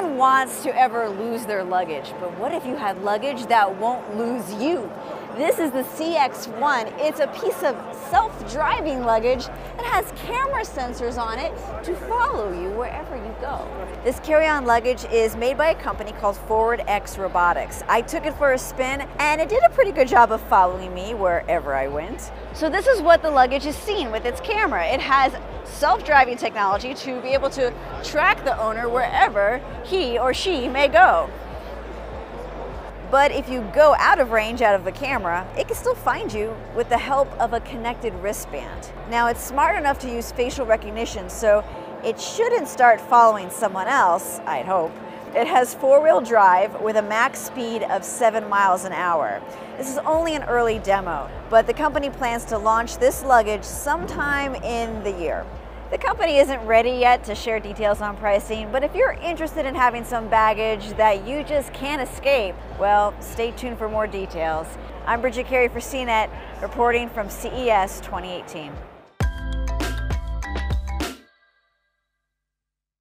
one wants to ever lose their luggage, but what if you had luggage that won't lose you? This is the CX1. It's a piece of self-driving luggage has camera sensors on it to follow you wherever you go. This carry-on luggage is made by a company called Forward X Robotics. I took it for a spin and it did a pretty good job of following me wherever I went. So this is what the luggage is seen with its camera. It has self-driving technology to be able to track the owner wherever he or she may go. But if you go out of range out of the camera, it can still find you with the help of a connected wristband. Now it's smart enough to use facial recognition, so it shouldn't start following someone else, I'd hope. It has four-wheel drive with a max speed of seven miles an hour. This is only an early demo, but the company plans to launch this luggage sometime in the year. The company isn't ready yet to share details on pricing, but if you're interested in having some baggage that you just can't escape, well, stay tuned for more details. I'm Bridget Carey for CNET, reporting from CES 2018.